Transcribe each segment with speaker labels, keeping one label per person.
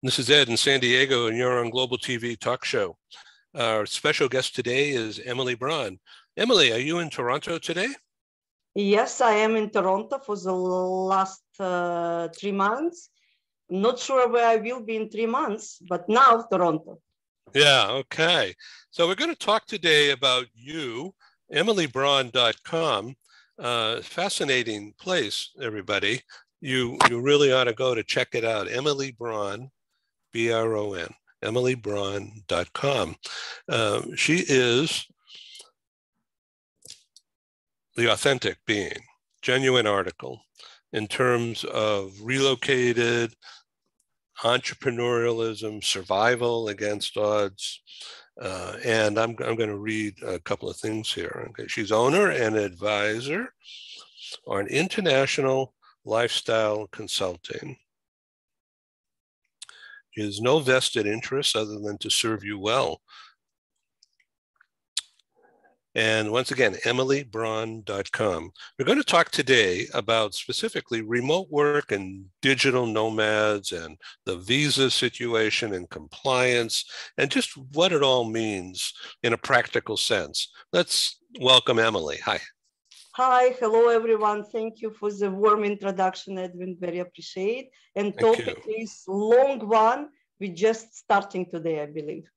Speaker 1: This is Ed in San Diego, and you're on Global TV Talk Show. Our special guest today is Emily Bron. Emily, are you in Toronto today?
Speaker 2: Yes, I am in Toronto for the last uh, three months. Not sure where I will be in three months, but now Toronto.
Speaker 1: Yeah, okay. So we're going to talk today about you, emilybron.com. Uh, fascinating place, everybody. You you really ought to go to check it out. Emily Bron, B R O N, emilybron.com. Uh, she is the authentic being, genuine article in terms of relocated entrepreneurialism, survival against odds. Uh, and I'm, I'm going to read a couple of things here. Okay. She's owner and advisor on international lifestyle consulting. Has no vested interest other than to serve you well. And once again, emilybron.com. We're going to talk today about specifically remote work and digital nomads and the visa situation and compliance and just what it all means in a practical sense. Let's welcome Emily. Hi.
Speaker 2: Hi, hello everyone. Thank you for the warm introduction, Edwin. Very appreciate. And Thank topic you. is long one. We're just starting today, I believe.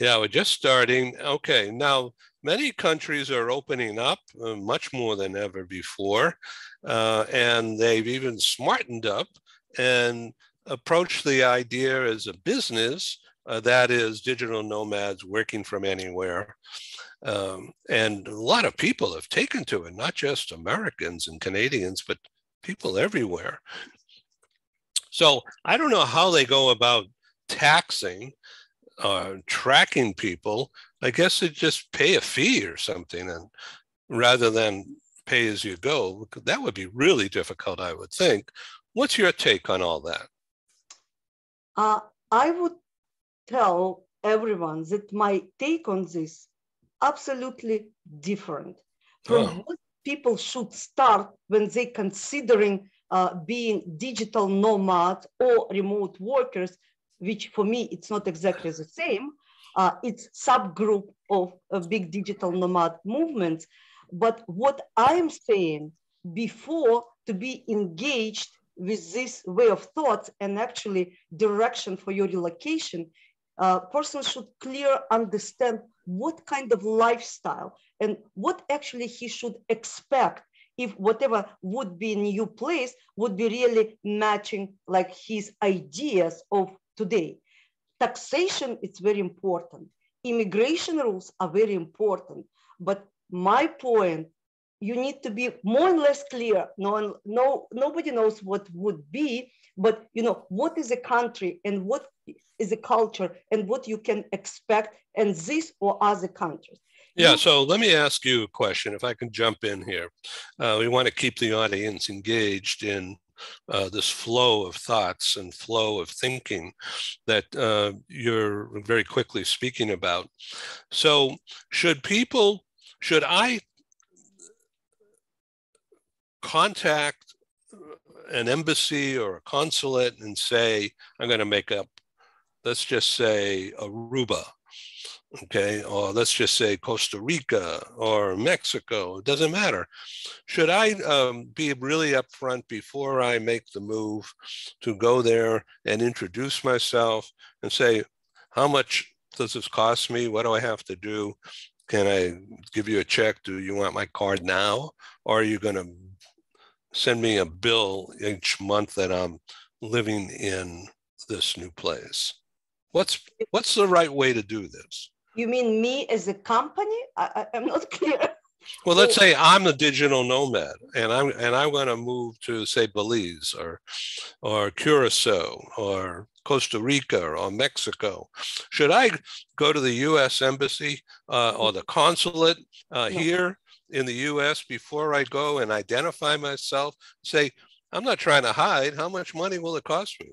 Speaker 1: yeah, we're just starting. Okay, now many countries are opening up uh, much more than ever before, uh, and they've even smartened up and approached the idea as a business. Uh, that is digital nomads working from anywhere. Um, and a lot of people have taken to it, not just Americans and Canadians, but people everywhere. So I don't know how they go about taxing, uh, tracking people. I guess they just pay a fee or something, and rather than pay as you go, that would be really difficult, I would think. What's your take on all that?
Speaker 2: Uh, I would tell everyone that my take on this absolutely different from oh. what people should start when they considering uh, being digital nomads or remote workers, which for me, it's not exactly the same. Uh, it's subgroup of, of big digital nomad movements. But what I'm saying before to be engaged with this way of thought and actually direction for your relocation, uh, person should clear understand what kind of lifestyle and what actually he should expect if whatever would be new place would be really matching like his ideas of today. Taxation is very important. Immigration rules are very important. But my point, you need to be more or less clear. No, no, nobody knows what would be, but you know what is a country and what is a culture and what you can expect in this or other countries.
Speaker 1: Yeah, so let me ask you a question, if I can jump in here. Uh, we want to keep the audience engaged in uh, this flow of thoughts and flow of thinking that uh, you're very quickly speaking about. So, should people, should I contact an embassy or a consulate and say, I'm going to make up let's just say Aruba, okay, or let's just say Costa Rica or Mexico, it doesn't matter. Should I um, be really upfront before I make the move to go there and introduce myself and say, how much does this cost me? What do I have to do? Can I give you a check? Do you want my card now? Or are you going to send me a bill each month that I'm living in this new place? What's what's the right way to do this?
Speaker 2: You mean me as a company? I, am not clear.
Speaker 1: Well, let's say I'm a digital nomad and I'm and I want to move to say Belize or or Curacao or Costa Rica or Mexico. Should I go to the U.S. embassy uh, or the consulate uh, no. here in the U.S. before I go and identify myself? Say, I'm not trying to hide. How much money will it cost me?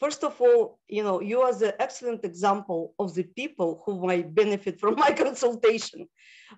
Speaker 2: First of all, you know, you are the excellent example of the people who might benefit from my consultation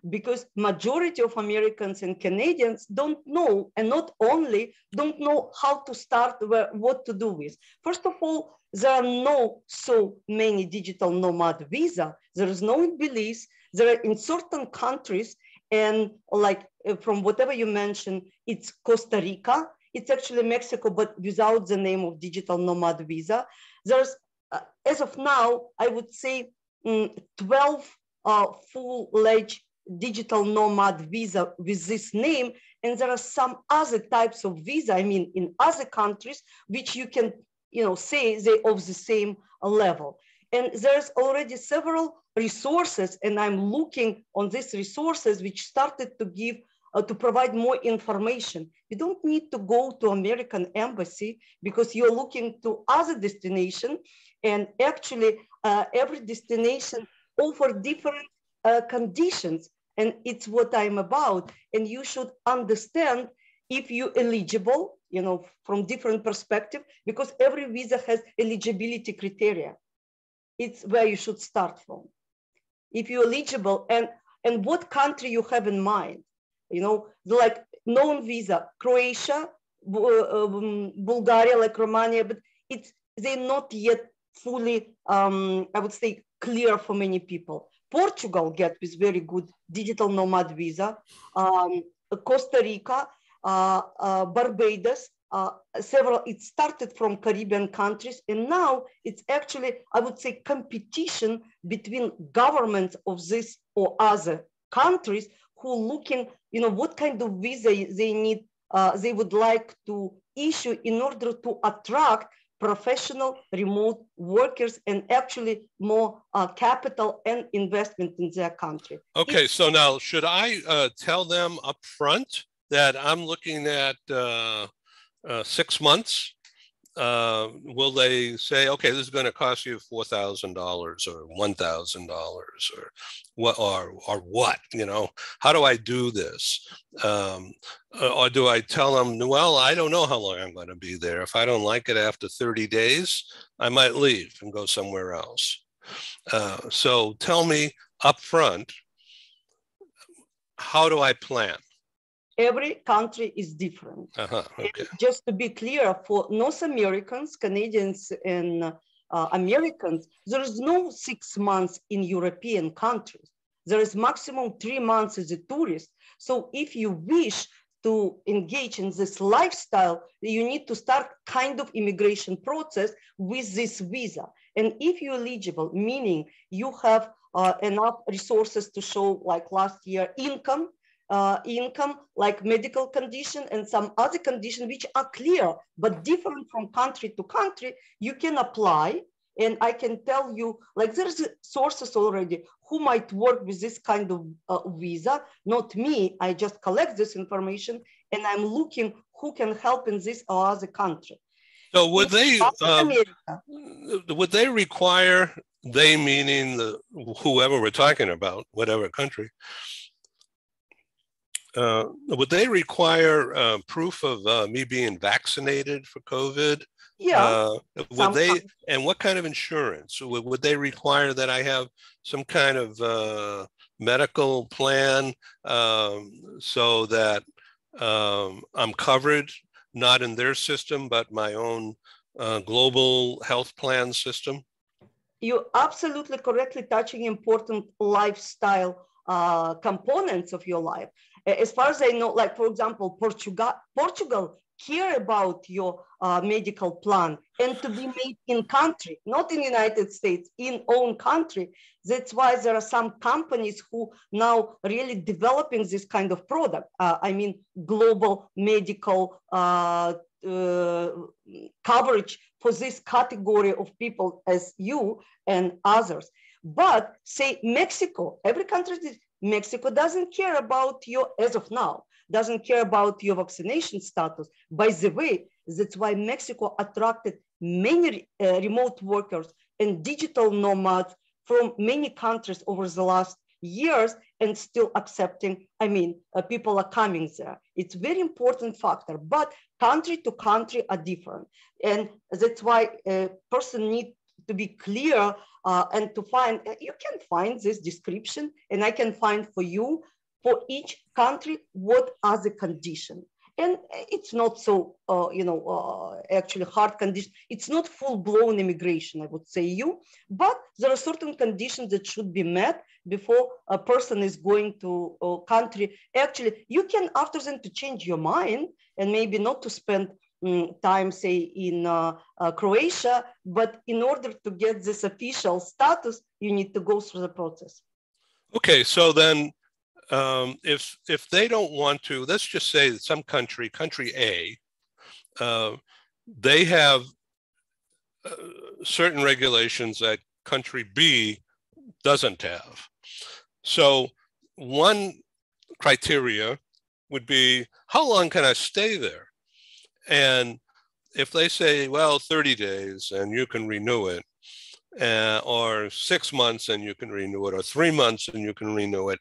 Speaker 2: because majority of Americans and Canadians don't know, and not only don't know how to start, where, what to do with. First of all, there are no so many digital nomad visa. There is no in Belize. There are in certain countries, and like uh, from whatever you mentioned, it's Costa Rica, it's actually Mexico, but without the name of digital nomad visa. There's, uh, as of now, I would say um, 12 uh, full-fledged digital nomad visa with this name. And there are some other types of visa, I mean, in other countries, which you can, you know, say they of the same level. And there's already several resources, and I'm looking on these resources which started to give uh, to provide more information. You don't need to go to American embassy because you're looking to other destination and actually uh, every destination offer different uh, conditions and it's what I'm about. And you should understand if you're eligible, you know, from different perspective, because every visa has eligibility criteria. It's where you should start from. If you're eligible and, and what country you have in mind you know, like known visa, Croatia, um, Bulgaria, like Romania, but it's they're not yet fully, um, I would say, clear for many people. Portugal get with very good digital nomad visa. Um, Costa Rica, uh, uh, Barbados, uh, several, it started from Caribbean countries and now it's actually, I would say, competition between governments of this or other countries who looking you know, what kind of visa they need, uh, they would like to issue in order to attract professional remote workers and actually more uh, capital and investment in their country.
Speaker 1: Okay, so now should I uh, tell them up front that I'm looking at uh, uh six months uh, will they say, okay, this is going to cost you four thousand dollars or one thousand dollars or what or or what? You know, how do I do this? Um, uh, or do I tell them, well, I don't know how long I'm going to be there. If I don't like it after thirty days, I might leave and go somewhere else. Uh, so tell me up front, how do I plan?
Speaker 2: Every country is different.
Speaker 1: Uh-huh, okay.
Speaker 2: Just to be clear, for North Americans, Canadians, and uh, Americans, there is no six months in European countries. There is maximum three months as a tourist. So if you wish to engage in this lifestyle, you need to start kind of immigration process with this visa. And if you're eligible, meaning you have uh, enough resources to show like last year income, uh, income, like medical condition and some other condition which are clear, but different from country to country, you can apply. And I can tell you, like there's sources already who might work with this kind of uh, visa, not me. I just collect this information and I'm looking who can help in this or other country.
Speaker 1: So would they um, would they require they meaning the whoever we're talking about, whatever country, uh, would they require uh, proof of uh, me being vaccinated for COVID?
Speaker 2: Yeah. Uh,
Speaker 1: would Sometimes. they, and what kind of insurance? Would, would they require that I have some kind of uh, medical plan um, so that um, I'm covered, not in their system, but my own uh, global health plan system?
Speaker 2: You're absolutely correctly touching important lifestyle uh, components of your life. As far as I know, like for example, Portugal, Portugal care about your uh, medical plan and to be made in country, not in United States, in own country. That's why there are some companies who now really developing this kind of product. Uh, I mean, global medical uh, uh coverage for this category of people as you and others. But say Mexico, every country Mexico doesn't care about your, as of now, doesn't care about your vaccination status. By the way, that's why Mexico attracted many uh, remote workers and digital nomads from many countries over the last years and still accepting, I mean, uh, people are coming there. It's very important factor, but country to country are different. And that's why a person need to be clear uh, and to find, uh, you can find this description and I can find for you for each country, what are the conditions and it's not so uh, you know uh, actually hard condition. It's not full-blown immigration i would say you but there are certain conditions that should be met before a person is going to a country. Actually you can after then to change your mind and maybe not to spend time say in uh, uh, croatia but in order to get this official status you need to go through the process
Speaker 1: okay so then um, if if they don't want to, let's just say that some country, country A, uh, they have uh, certain regulations that country B doesn't have. So one criteria would be how long can I stay there? And if they say, well, 30 days and you can renew it, uh, or six months and you can renew it, or three months and you can renew it,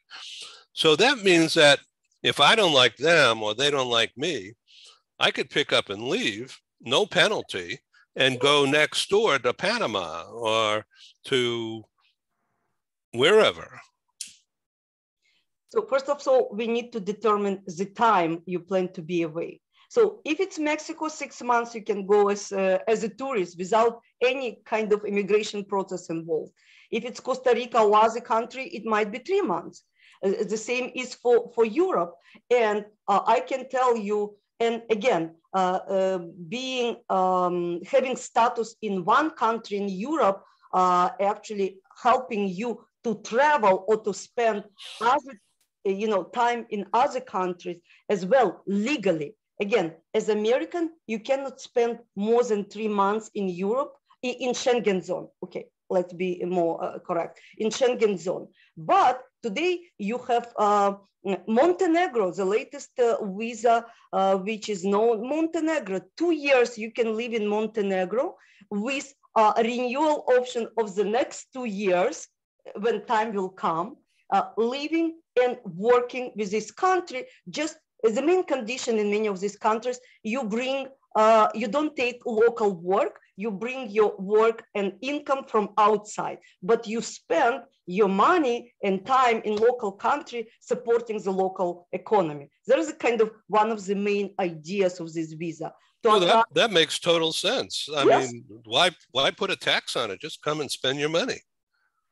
Speaker 1: so that means that if I don't like them or they don't like me, I could pick up and leave, no penalty, and go next door to Panama or to wherever.
Speaker 2: So first of all, we need to determine the time you plan to be away. So if it's Mexico, six months, you can go as, uh, as a tourist without any kind of immigration process involved. If it's Costa Rica or other country, it might be three months. Uh, the same is for, for Europe. And uh, I can tell you, and again, uh, uh, being um, having status in one country in Europe, uh, actually helping you to travel or to spend other, you know, time in other countries as well legally. Again, as American, you cannot spend more than three months in Europe in Schengen zone. Okay, let's be more uh, correct in Schengen zone. But today you have uh, Montenegro, the latest uh, visa, uh, which is known Montenegro. Two years you can live in Montenegro with a renewal option of the next two years when time will come, uh, living and working with this country. Just as the main condition in many of these countries, you bring, uh, you don't take local work, you bring your work and income from outside, but you spend your money and time in local country supporting the local economy. There is a kind of one of the main ideas of this visa.
Speaker 1: Well, that, that makes total sense. I yes. mean, why why put a tax on it? Just come and spend your money.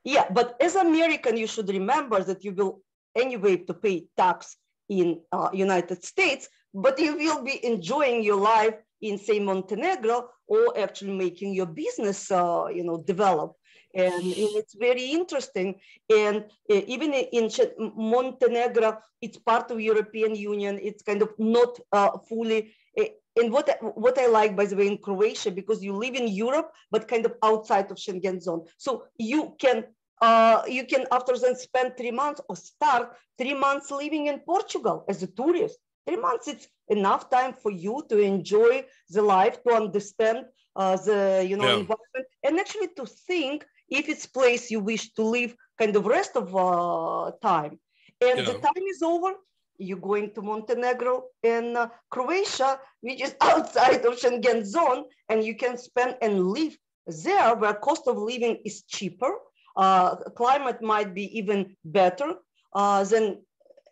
Speaker 2: Yeah, but as American, you should remember that you will anyway to pay tax in uh, United States, but you will be enjoying your life in say Montenegro or actually making your business, uh, you know, develop. And, it's very interesting. And uh, even in Montenegro, it's part of European Union. It's kind of not uh, fully. Uh, and what what I like, by the way, in Croatia, because you live in Europe, but kind of outside of Schengen zone, so you can uh, you can after then spend three months or start three months living in Portugal as a tourist. Three months, it's enough time for you to enjoy the life, to understand uh, the you know yeah. environment, and actually to think if it's place you wish to live kind of rest of uh, time. And yeah. the time is over, you're going to Montenegro and uh, Croatia, which is outside of Schengen zone, and you can spend and live there where cost of living is cheaper. Uh, climate might be even better uh, than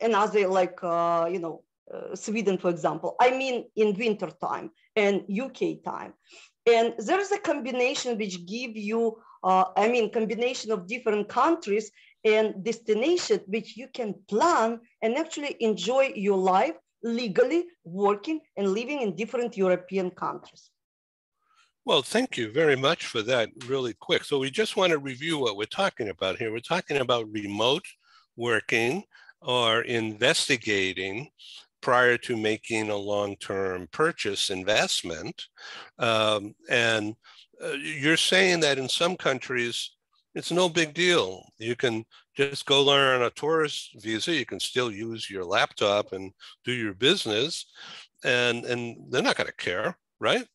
Speaker 2: another like, uh, you know, Sweden, for example. I mean, in winter time and UK time. And there is a combination which give you, I mean, combination of different countries and destination which you can plan and actually enjoy your life legally working and living in different European countries.
Speaker 1: Well, thank you very much for that really quick. So we just want to review what we're talking about here. We're talking about remote working or investigating prior to making a long-term purchase investment. Um, and uh, you're saying that in some countries, it's no big deal. You can just go learn on a tourist visa. You can still use your laptop and do your business, and and they're not going to care, right?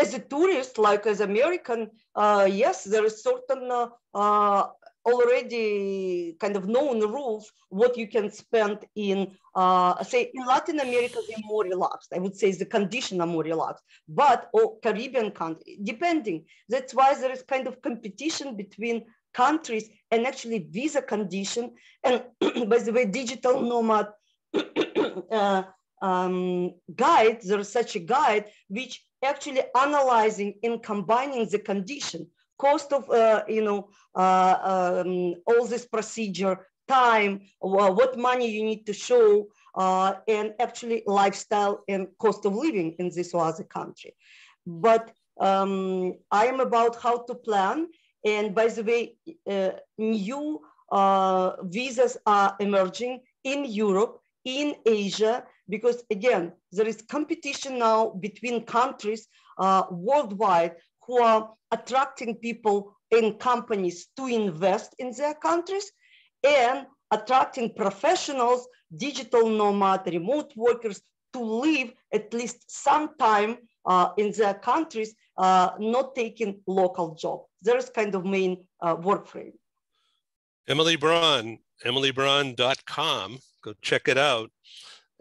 Speaker 2: As a tourist, like as American, uh, yes, there is certain uh, uh already kind of known rules what you can spend in uh, say in latin america they're more relaxed. I would say the condition are more relaxed. But or caribbean country depending. That's why there is kind of competition between countries and actually visa condition. And by the way digital nomad uh, um, guide there's such a guide which actually analyzing and combining the condition cost of, uh, you know, uh, um, all this procedure, time, what money you need to show, uh, and actually lifestyle and cost of living in this or other country. But um, I am about how to plan. And by the way, uh, new uh, visas are emerging in Europe, in Asia, because again, there is competition now between countries uh, worldwide who are attracting people in companies to invest in their countries and attracting professionals, digital nomad, remote workers to live at least some time uh, in their countries, uh, not taking local job. There's kind of main uh, work frame.
Speaker 1: Emily Bron, emilybron.com. Go check it out.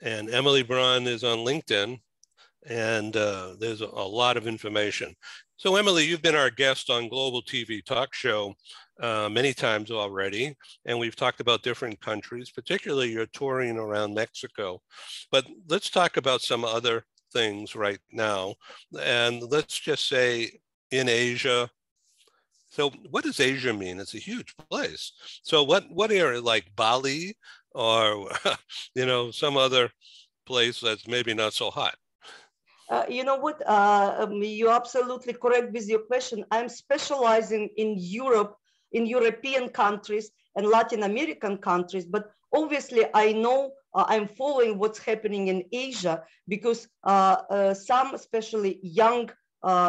Speaker 1: And Emily Bron is on LinkedIn, and uh, there's a, lot of information. So, Emily, you've been our guest on Global TV Talk Show uh, many times already, and we've talked about different countries, particularly you're touring around Mexico. But let's talk about some other things right now. And let's just say in Asia. So, what does Asia mean? It's a huge place. So, what what area like Bali or you know some other place that's maybe not so hot?
Speaker 2: Uh, you know what? Uh, um, you're absolutely correct with your question. I'm specializing in Europe, in European countries and Latin American countries, but obviously I know uh, I'm following what's happening in Asia because uh, uh, some, especially young,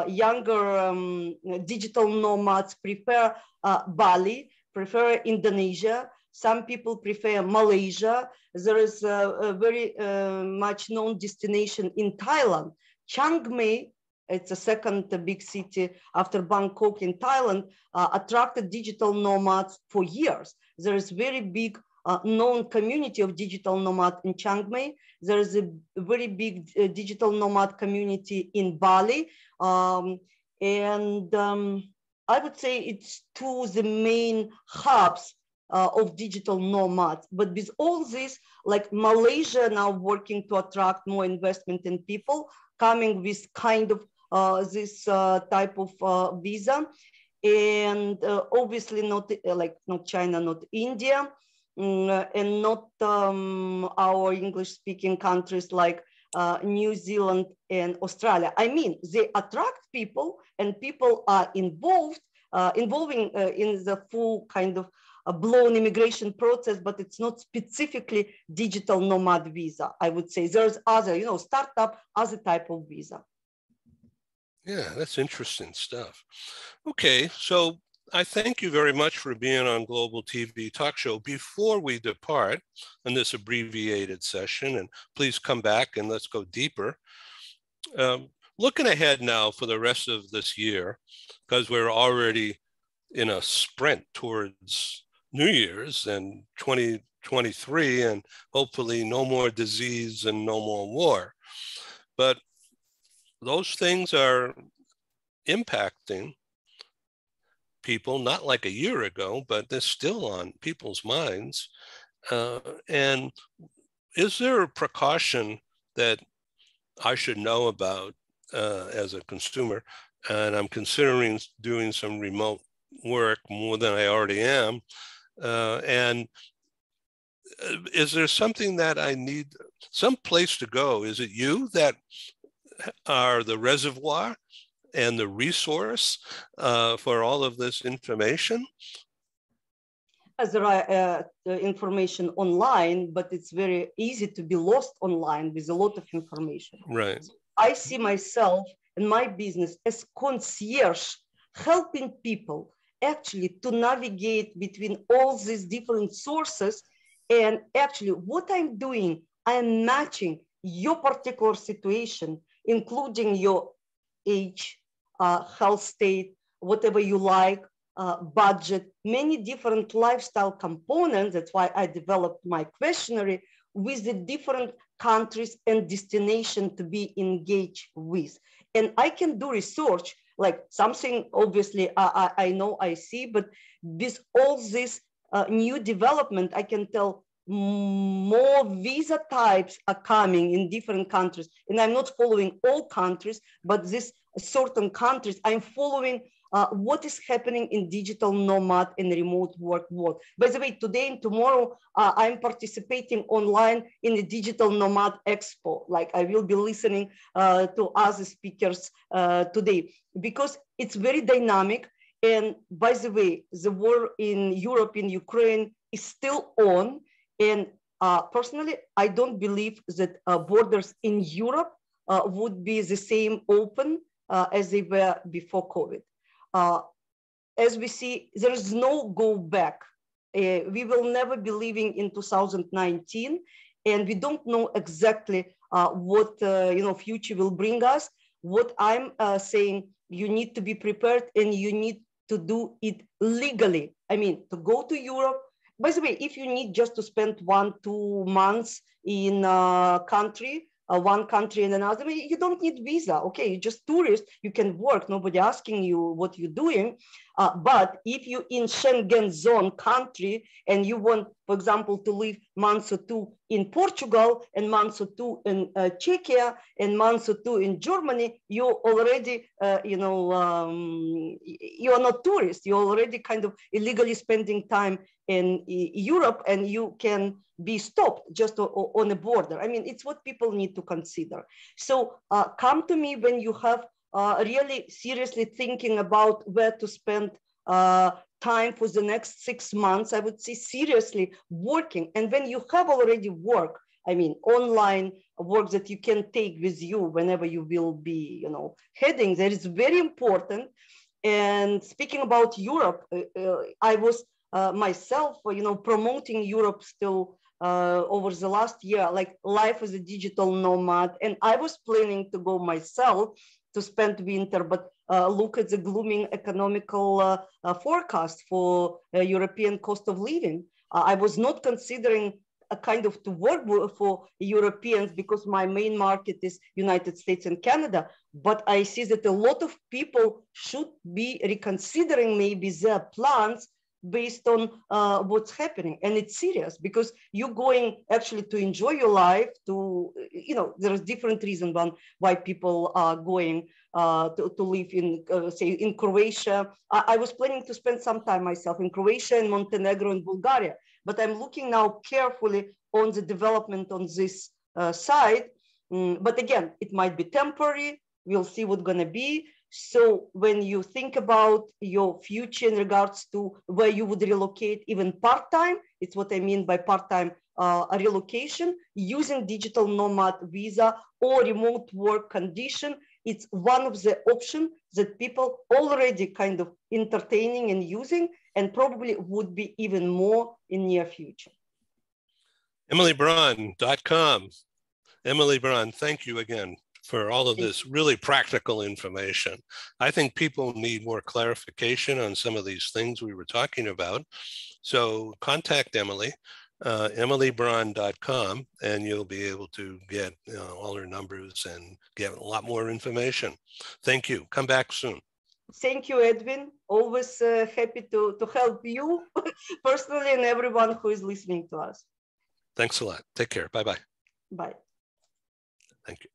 Speaker 2: younger um, digital nomads, prefer Bali, prefer Indonesia. Some people prefer Malaysia. There is a, a very much known destination in Thailand Chiang Mai, it's the second big city after Bangkok in Thailand, uh, attracted digital nomads for years. There is very big uh, known community of digital nomad in Chiang Mai. There is a very big uh, digital nomad community in Bali. Um, and um, I would say it's two the main hubs uh, of digital nomads. But with all this, like Malaysia now working to attract more investment in people, coming with kind of uh, this uh, type of uh, visa. And uh, obviously not uh, like not China, not India, um, and not um, our English speaking countries like New Zealand and Australia. I mean, they attract people and people are involved, involving in the full kind of a blown immigration process, but it's not specifically digital nomad visa. I would say there's other, you know, startup, other type of visa.
Speaker 1: Yeah, that's interesting stuff. Okay, so I thank you very much for being on Global TV Talk Show. Before we depart on this abbreviated session, and please come back and let's go deeper. Um, looking ahead now for the rest of this year, because we're already in a sprint towards New Year's and 2023, and hopefully no more disease and no more war. But those things are impacting people, not like a year ago, but they're still on people's minds. Uh, and is there a precaution that I should know about uh, as a consumer? And I'm considering doing some remote work more than I already am. Uh, and uh, is there something that I need, some place to go? Is it you that are the reservoir and the resource uh, for all of this information?
Speaker 2: As there are uh, information online, but it's very easy to be lost online with a lot of information.
Speaker 1: Right.
Speaker 2: I see myself and my business as concierge, helping people actually to navigate between all these different sources. And actually what I'm doing, I'm matching your particular situation, including your age, uh, health state, whatever you like, uh, budget, many different lifestyle components. That's why I developed my questionnaire with the different countries and destination to be engaged with. And I can do research, like something obviously I, I, I know I see, but with all this uh, new development, I can tell more visa types are coming in different countries. And I'm not following all countries, but this certain countries, I'm following uh, what is happening in digital nomad and remote work world. By the way, today and tomorrow, uh, I'm participating online in the Digital Nomad Expo. Like I will be listening uh, to other speakers uh, today because it's very dynamic. And by the way, the war in Europe, in Ukraine is still on. And uh, personally, I don't believe that uh, borders in Europe would be the same open as they were before COVID uh, as we see, there is no go back. Uh, we will never be living in 2019, and we don't know exactly uh, what uh, you know future will bring us. What I'm uh, saying, you need to be prepared, and you need to do it legally. I mean, to go to Europe. By the way, if you need just to spend one, two months in a country, uh, one country and another. You don't need visa. Okay, you're just tourist. You can work. Nobody asking you what you're doing. Uh, but if you in Schengen zone country and you want, for example, to live months or two in Portugal and months or two in uh, Czechia and months or two in Germany, you already, uh, you know, um, you are not tourist. You're already kind of illegally spending time in Europe and you can be stopped just on a border. I mean, it's what people need to consider. So uh, come to me when you have uh, really seriously thinking about where to spend uh, time for the next six months. I would say seriously working. And when you have already work, I mean, online work that you can take with you whenever you will be, you know, heading there is very important. And speaking about Europe, uh, uh, I was uh, myself, you know, promoting Europe still uh, over the last year, like life as a digital nomad. And I was planning to go myself to spend winter, but uh, look at the glooming economical uh, uh forecast for uh, European cost of living. Uh, I was not considering a kind of to work for Europeans because my main market is United States and Canada. But I see that a lot of people should be reconsidering maybe their plans based on uh, what's happening. And it's serious because you're going actually to enjoy your life to you know there's different reasons why people are going uh, to, to live in uh, say in croatia. I, I, was planning to spend some time myself in croatia and montenegro and bulgaria but i'm looking now carefully on the development on this uh, side. Mm, but again it might be temporary. We'll see what's going to be so when you think about your future in regards to where you would relocate even part-time, it's what I mean by part-time uh, relocation, using digital nomad visa or remote work condition, it's one of the options that people already kind of entertaining and using and probably would be even more in near future.
Speaker 1: EmilyBron.com. Emily Bron, thank you again for all of this really practical information. I think people need more clarification on some of these things we were talking about. So contact Emily, uh, emilybron.com, and you'll be able to get you know, all her numbers and get a lot more information. Thank you. Come back soon.
Speaker 2: Thank you, Edwin. Always uh, happy to, to help you personally and everyone who is listening to us.
Speaker 1: Thanks a lot. Take care. Bye-bye.
Speaker 2: Bye.
Speaker 1: Thank you.